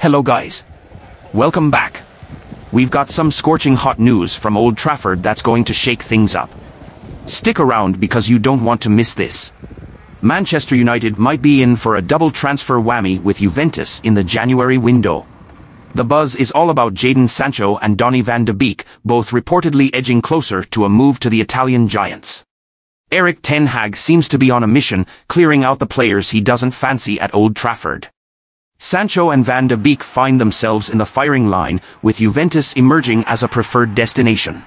Hello guys. Welcome back. We've got some scorching hot news from Old Trafford that's going to shake things up. Stick around because you don't want to miss this. Manchester United might be in for a double transfer whammy with Juventus in the January window. The buzz is all about Jadon Sancho and Donny van de Beek, both reportedly edging closer to a move to the Italian giants. Erik Ten Hag seems to be on a mission, clearing out the players he doesn't fancy at Old Trafford. Sancho and Van de Beek find themselves in the firing line, with Juventus emerging as a preferred destination.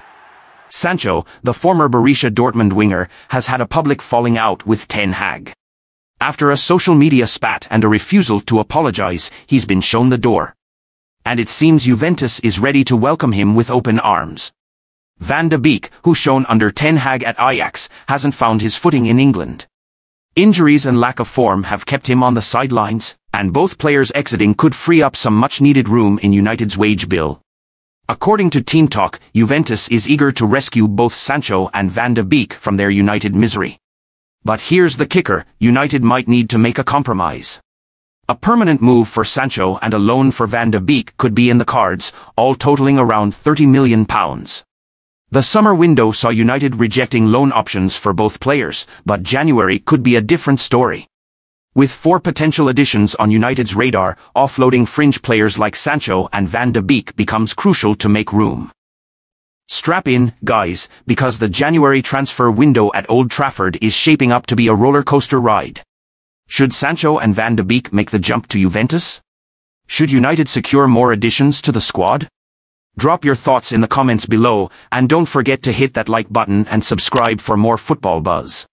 Sancho, the former Borussia Dortmund winger, has had a public falling out with Ten Hag. After a social media spat and a refusal to apologize, he's been shown the door. And it seems Juventus is ready to welcome him with open arms. Van de Beek, who shone under Ten Hag at Ajax, hasn't found his footing in England. Injuries and lack of form have kept him on the sidelines, and both players exiting could free up some much-needed room in United's wage bill. According to Team Talk, Juventus is eager to rescue both Sancho and Van de Beek from their United misery. But here's the kicker, United might need to make a compromise. A permanent move for Sancho and a loan for Van de Beek could be in the cards, all totaling around £30 million. The summer window saw United rejecting loan options for both players, but January could be a different story. With four potential additions on United's radar, offloading fringe players like Sancho and Van de Beek becomes crucial to make room. Strap in, guys, because the January transfer window at Old Trafford is shaping up to be a roller coaster ride. Should Sancho and Van de Beek make the jump to Juventus? Should United secure more additions to the squad? Drop your thoughts in the comments below, and don't forget to hit that like button and subscribe for more football buzz.